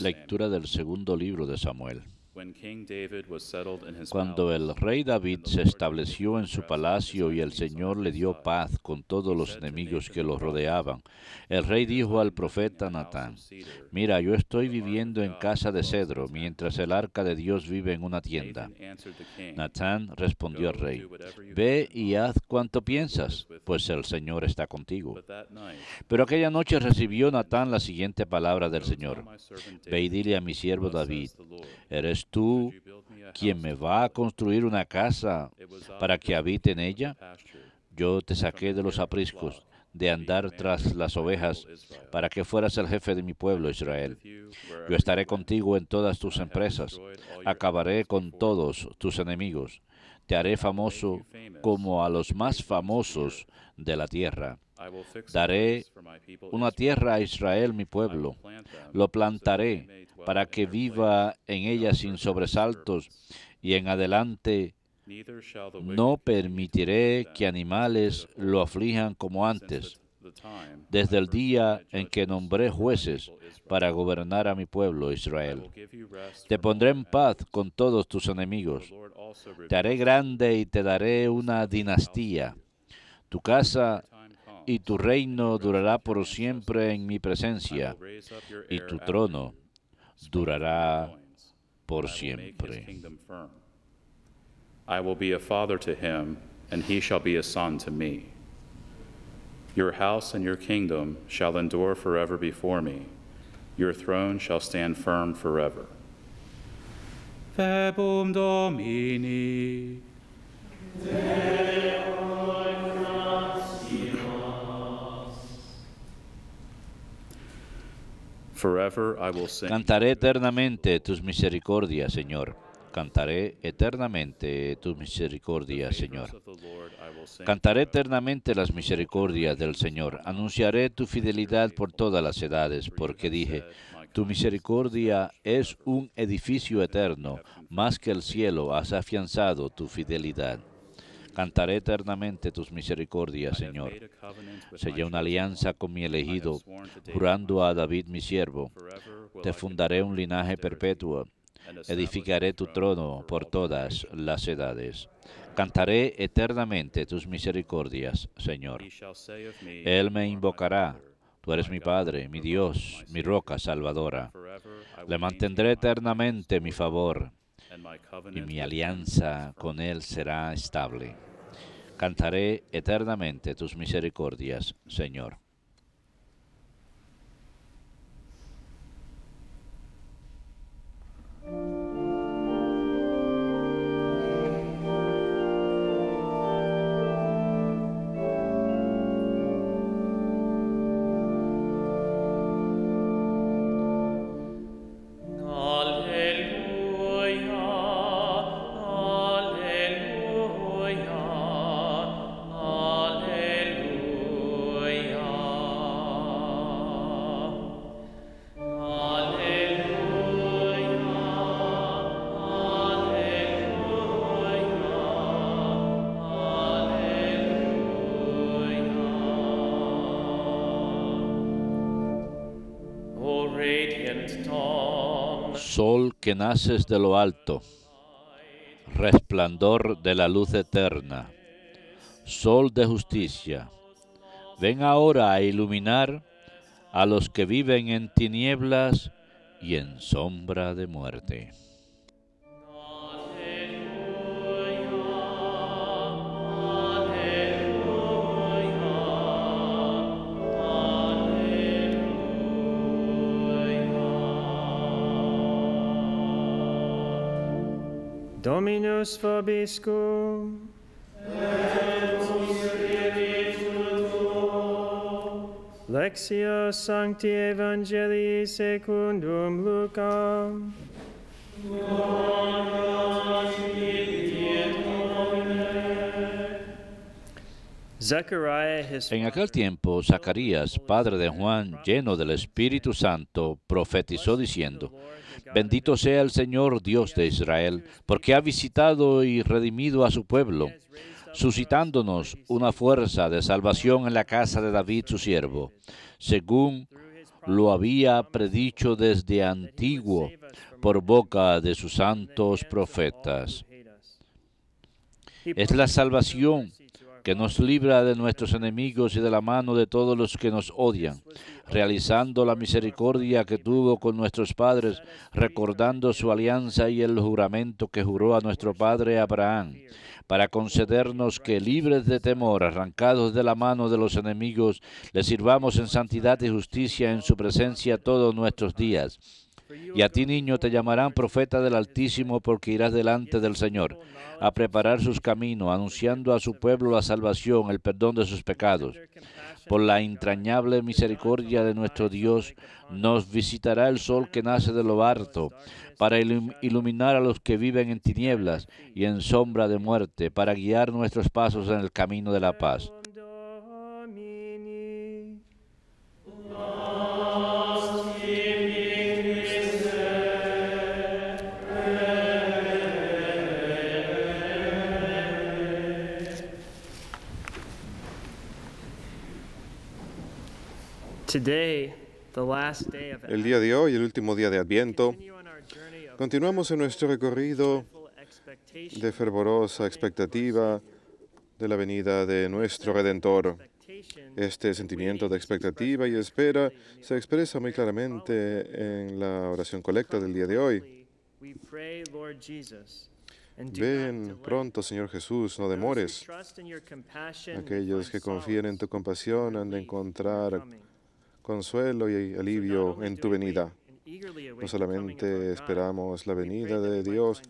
Lectura del segundo libro de Samuel. Cuando el rey David se estableció en su palacio y el Señor le dio paz con todos los enemigos que lo rodeaban, el rey dijo al profeta Natán, mira, yo estoy viviendo en casa de cedro, mientras el arca de Dios vive en una tienda. Natán respondió al rey, ve y haz cuanto piensas, pues el Señor está contigo. Pero aquella noche recibió Natán la siguiente palabra del "Go tell Señor. Ve y dile a mi siervo David, Lord, ¿eres tú "Would you build me a quien me va a wood?" construir una casa para que habite en ella? Yo te saqué de los apriscos de andar tras las ovejas para que fueras el jefe de mi pueblo Israel. Yo estaré contigo en todas tus empresas. Acabaré con todos tus enemigos. Te haré famoso como a los más famosos de la tierra. Daré una tierra a Israel mi pueblo. Lo plantaré para que viva en ella sin sobresaltos y en adelante no permitiré que animales lo aflijan como antes, desde el día en que nombré jueces para gobernar a mi pueblo Israel. Te pondré en paz con todos tus enemigos. Te haré grande y te daré una dinastía. Tu casa y tu reino durará por siempre en mi presencia, y tu trono durará por siempre. I will be a father to him, and he shall be a son to me. Your house and your kingdom shall endure forever before me. Your throne shall stand firm forever. Verbum Domini. Forever I will sing. Cantaré eternamente tus misericordias, Señor. Cantaré eternamente tus misericordias, Señor. Cantaré eternamente las misericordias del Señor. Anunciaré tu fidelidad por todas las edades, porque dije, tu misericordia es un edificio eterno, más que el cielo has afianzado tu fidelidad. Cantaré eternamente tus misericordias, Señor. Sellé una alianza con mi elegido, jurando a David mi siervo. Te fundaré un linaje perpetuo. Edificaré tu trono por todas las edades. Cantaré eternamente tus misericordias, Señor. Él "You me invocará. Tú eres mi Padre, mi Dios, mi roca salvadora. Le mantendré eternamente mi favor y mi alianza con. Él será estable. Cantaré eternamente tus misericordias, Señor. Que naces de lo alto, resplandor de la luz eterna, sol de justicia, ven ahora a iluminar a los que viven en tinieblas y en sombra de muerte. Dominus vobiscum. Lexio Sancti Evangelii secundum Lucam. Zechariah, his En aquel tiempo, Zacarías, padre de Juan, lleno del Espíritu Santo, profetizó diciendo, Bendito sea el Señor Dios de Israel, porque ha visitado y redimido a su pueblo, suscitándonos una fuerza de salvación en la casa de David su siervo, según lo había predicho desde antiguo por boca de sus santos profetas. Es la salvación que nos libra de nuestros enemigos y de la mano de todos los que nos odian, realizando la misericordia que tuvo con nuestros padres, recordando su alianza y el juramento que juró a nuestro padre Abraham, para concedernos que, libres de temor, arrancados de la mano de los enemigos, le sirvamos en santidad y justicia en su presencia todos nuestros días. Y a ti, niño, te llamarán profeta del Altísimo porque irás delante del Señor a preparar sus caminos, anunciando a su pueblo la salvación, el perdón de sus pecados. Por la entrañable misericordia de nuestro Dios, nos visitará el sol que nace de lo harto, para ilum- iluminar a los que viven en tinieblas y en sombra de muerte, para guiar nuestros pasos en el camino de la paz. El día de hoy, el último día de Adviento, continuamos en nuestro recorrido de fervorosa expectativa de la venida de nuestro Redentor. Este sentimiento de expectativa y espera se expresa muy claramente en la oración colecta del día de hoy. Ven pronto, Señor Jesús, no demores. Aquellos que confían en tu compasión han de encontrar. Consuelo y alivio en tu venida. No solamente esperamos la venida de Dios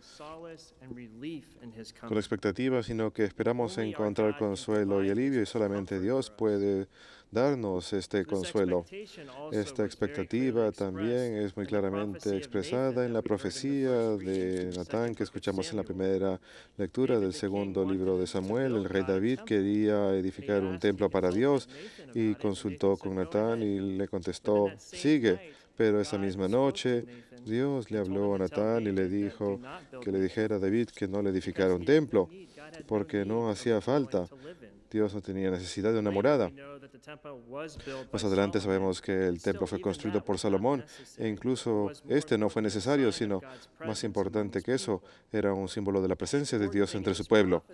con expectativa, sino que esperamos encontrar consuelo y alivio y solamente Dios puede darnos este consuelo. Esta expectativa también es muy claramente expresada en la profecía de Natán que escuchamos en la primera lectura del segundo libro de Samuel. El rey David quería edificar un templo para Dios y consultó con said, "Go Natán y ahead." le contestó, sigue. Pero esa misma noche Dios le habló a Natán y le dijo que le dijera a David que no le edificara un templo, porque no hacía falta. Dios no tenía necesidad de una morada. Más adelante sabemos que el templo fue construido por Salomón e incluso este no fue necesario, sino más importante que eso, era un símbolo de la presencia de Dios entre su pueblo.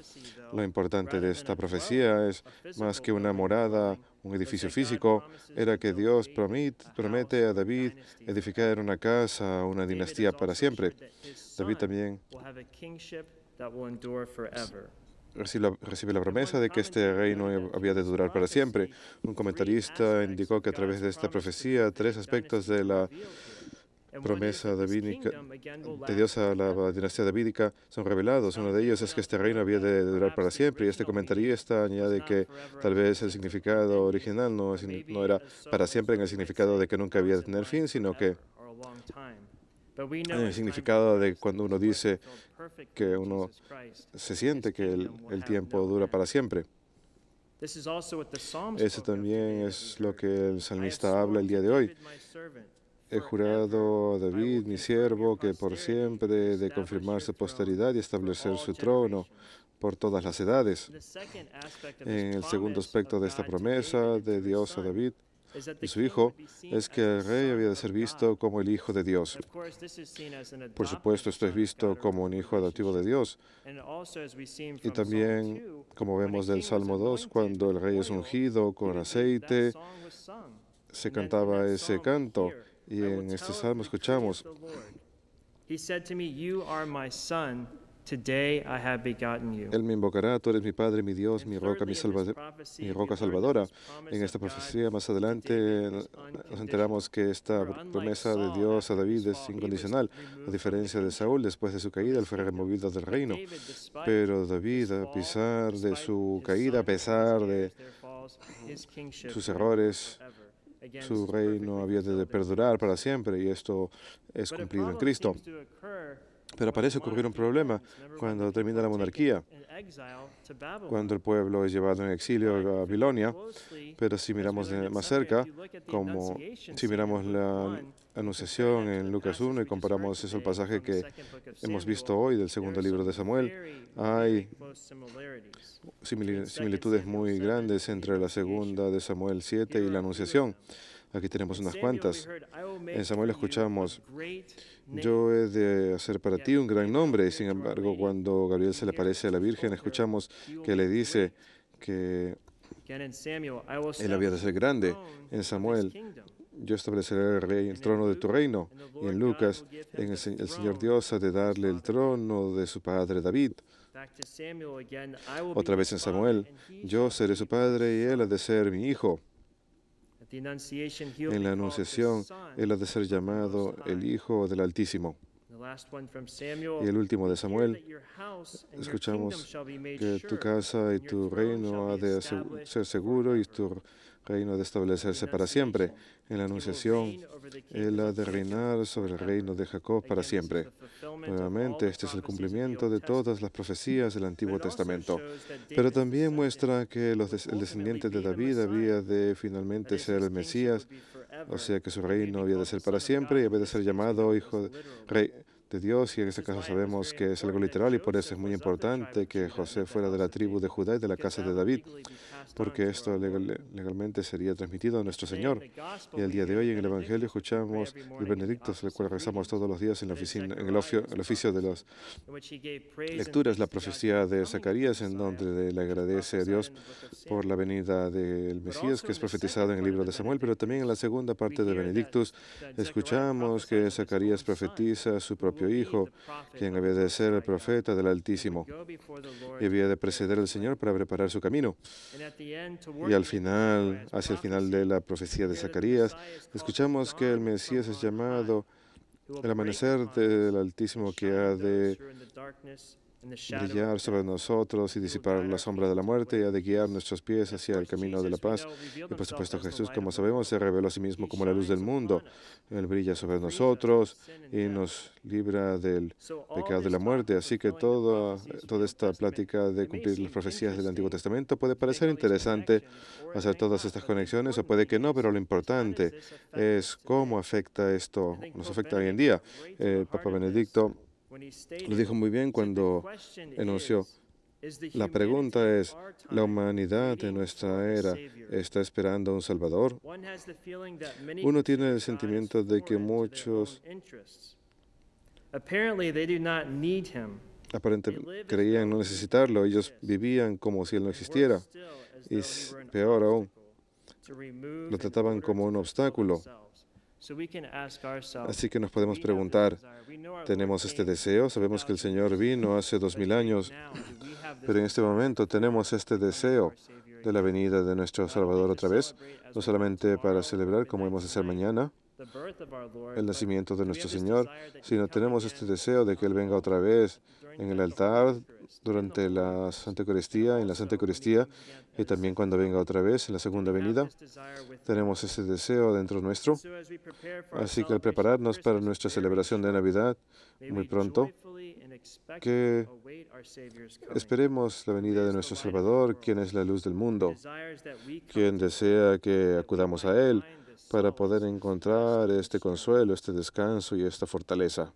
Lo importante de esta profecía es, más que una morada, un edificio físico, era que Dios promete a David edificar una casa, una dinastía para siempre. David también recibe la, recibe la promesa de que este reino había de durar para siempre. Un comentarista indicó que a través de esta profecía, tres aspectos de la promesa davídica de Dios a la dinastía davídica son revelados. Uno de ellos es que este reino había de durar para siempre. Y este comentarista añade que tal vez el significado original no, no era para siempre en el significado de que nunca había de tener fin, sino que el significado de cuando uno dice que uno se siente que el, el tiempo dura para siempre. Eso también es lo que el salmista habla el día de hoy. He jurado a David, mi siervo, que por siempre de confirmar su posteridad y establecer su trono por todas las edades. En el segundo aspecto de esta promesa de Dios a David y su hijo es que el rey había de ser visto como el hijo de Dios. Por supuesto, esto es visto como un hijo adoptivo de Dios. Y también, como vemos del Salmo 2, cuando el rey es ungido con aceite, se cantaba ese canto. Y en este salmo escuchamos, Él me invocará, tú eres mi Padre, mi Dios, mi roca, mi, roca salvadora. En esta profecía más adelante nos enteramos que esta promesa de Dios a David es incondicional. A diferencia de Saúl, después de su caída, él fue removido del reino. Pero David, a pesar de su caída, a pesar de sus errores, su reino había de perdurar para siempre y esto es cumplido en Cristo. Pero parece ocurrir un problema cuando termina la monarquía, cuando el pueblo es llevado en exilio a Babilonia. Pero si miramos más cerca, como si miramos la anunciación en Lucas 1 y comparamos eso al pasaje que hemos visto hoy del segundo libro de Samuel, hay simili- similitudes muy grandes entre la segunda de Samuel 7 y la anunciación. Aquí tenemos unas cuantas. heard, "I will make En Samuel escuchamos, great name." Yo he de hacer para ti un gran nombre. Y sin embargo, cuando Gabriel se le aparece a la Virgen, escuchamos que le dice que Again in Samuel, "I will él había de ser grande. En Samuel, kingdom." yo estableceré el, rey- el trono de tu reino. Y en Lucas, en el, Se- el Señor Dios ha de darle el trono de su padre David. Back to Samuel again, "I will Otra vez en Samuel, yo seré su padre y son." él ha de ser mi hijo. En la Anunciación, él ha de ser llamado el. Hijo del Altísimo. Y el último de "We hear Samuel, escuchamos que tu casa y tu reino ha de ser seguro y forever." tu reino de establecerse para siempre. En la Anunciación, Él ha de reinar sobre el reino de Jacob para siempre. Nuevamente, este es el cumplimiento de todas las profecías del Antiguo Testamento. Pero también muestra que los des- el descendiente de David había de finalmente ser el Mesías, o sea que su reino había de ser para siempre y había de ser llamado Hijo de, Rey de Dios. Y en este caso sabemos que es algo literal y por eso es muy importante que José fuera de la tribu de Judá y de la casa de David, porque esto legal- legalmente sería transmitido a nuestro Señor. Y el día de hoy en el Evangelio escuchamos el Benedicto, el cual rezamos todos los días en, la oficina, en el, ofio- el oficio de las lecturas, la profecía de Zacarías, en donde le agradece a Dios por la venida del Mesías, que es profetizado en el libro de Samuel, pero también en la segunda parte de Benedictus escuchamos que Zacarías profetiza su hijo, quien había de ser el profeta del Altísimo y había de preceder al Señor para preparar su camino. Y al final, hacia el final de la profecía de Zacarías, escuchamos que el Mesías es llamado el amanecer del Altísimo que ha de brillar sobre nosotros y disipar la sombra de la muerte y ha de guiar nuestros pies hacia el camino de la paz. Y por supuesto Jesús, como sabemos, se reveló a sí mismo como la luz del mundo. Él brilla sobre nosotros y nos libra del pecado de la muerte. Así que toda, toda esta plática de cumplir las profecías del Antiguo Testamento puede parecer interesante hacer todas estas conexiones o puede que no, pero lo importante es cómo afecta esto, nos afecta hoy en día. El Papa Benedicto lo dijo muy bien cuando enunció. La pregunta es, ¿la humanidad de nuestra era está esperando a un Salvador? Uno tiene el sentimiento de que muchos aparentemente creían no necesitarlo, ellos vivían como si él no existiera. Y peor aún, lo trataban como un obstáculo. Así que nos podemos preguntar, ¿tenemos este deseo? Sabemos que el Señor vino hace dos mil años, pero en este momento tenemos este deseo de la venida de nuestro Salvador otra vez, no solamente para celebrar como hemos de hacer mañana el nacimiento de nuestro Señor, sino tenemos este deseo de que Él venga otra vez en el altar durante la Santa Eucaristía, en la Santa Eucaristía, y también cuando venga otra vez en la segunda venida. Tenemos ese deseo dentro nuestro. Así que al prepararnos para nuestra celebración de Navidad, muy pronto, que esperemos la venida de nuestro Salvador, quien es la luz del mundo, quien desea que acudamos a Él para poder encontrar este consuelo, este descanso y esta fortaleza.